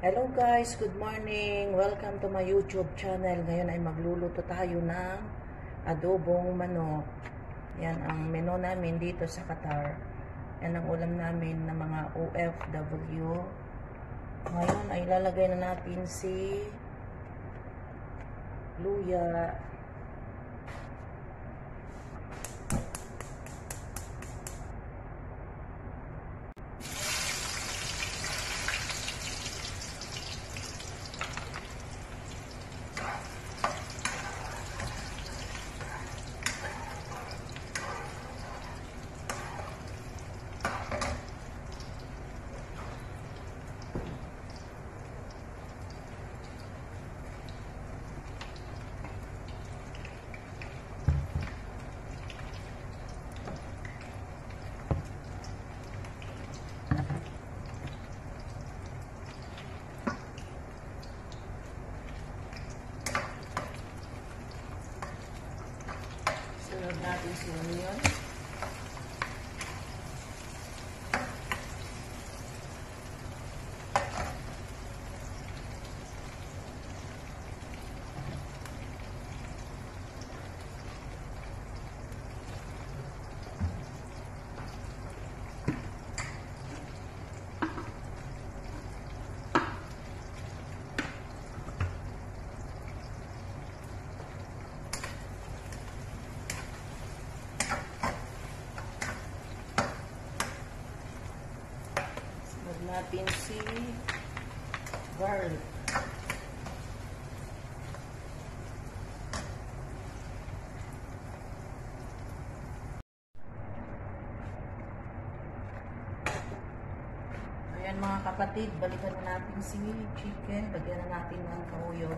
Hello guys, good morning. Welcome to my YouTube channel. Ngayon ay magluluto tayo ng adobong manok. Yan ang menu namin dito sa Qatar. Yan ang ulam namin ng mga OFW. Ngayon ay lalagay na natin si luya, natin si natin si garlic. Ayan mga kapatid, balikan na natin si chicken. Lagyan na natin ng kauyo.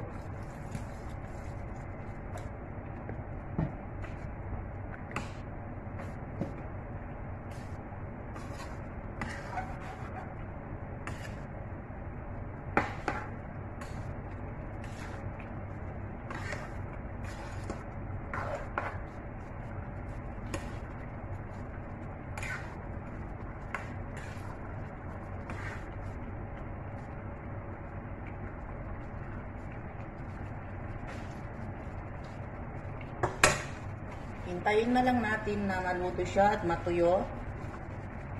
Hintayin na lang natin na maluto siya at matuyo.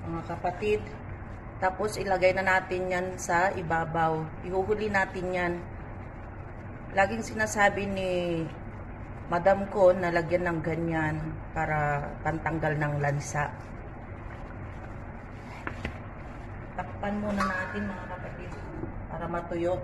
Mga kapatid. Tapos ilagay na natin yan sa ibabaw. Ihuhuli natin yan. Laging sinasabi ni madam ko na lagyan ng ganyan para pantanggal ng lansa. Takpan muna natin mga kapatid para matuyo.